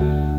Amen.